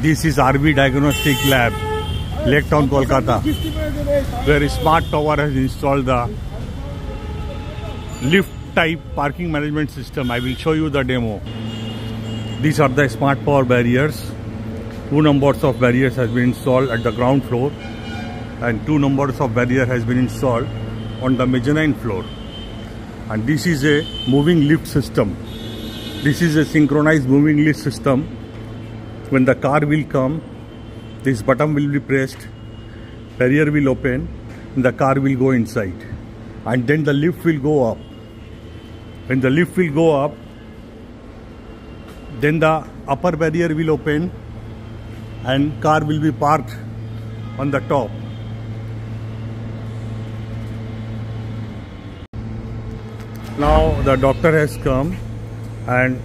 This is RB Diagnostic Lab, Lake Town, Kolkata, where Smart Power has installed the lift type parking management system. I will show you the demo. These are the smart power barriers. Two numbers of barriers has been installed at the ground floor and two numbers of barrier has been installed on the mezzanine floor. And this is a moving lift system. This is a synchronized moving lift system when the car will come this button will be pressed barrier will open and the car will go inside. And then the lift will go up. When the lift will go up then the upper barrier will open and car will be parked on the top. Now the doctor has come and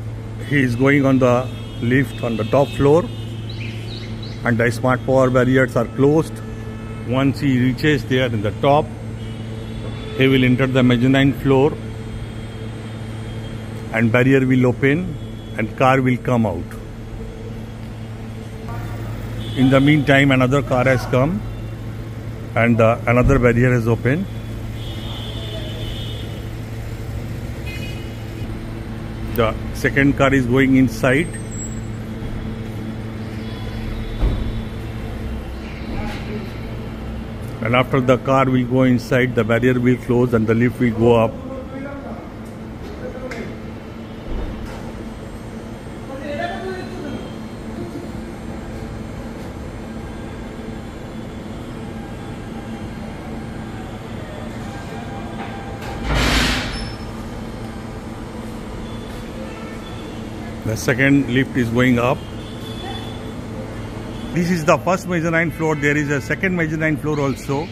he is going on the lift on the top floor and the smart power barriers are closed. Once he reaches there in the top, he will enter the mezzanine floor and barrier will open and car will come out. In the meantime, another car has come and uh, another barrier is open. The second car is going inside and after the car will go inside the barrier will close and the lift will go up. The second lift is going up this is the first mezzanine floor. There is a second mezzanine floor also.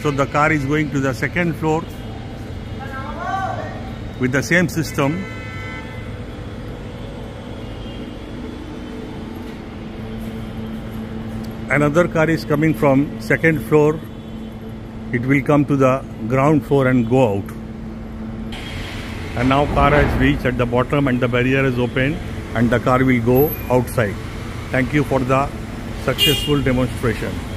So the car is going to the second floor with the same system. Another car is coming from second floor. It will come to the ground floor and go out. And now car has reached at the bottom and the barrier is open and the car will go outside. Thank you for the successful demonstration.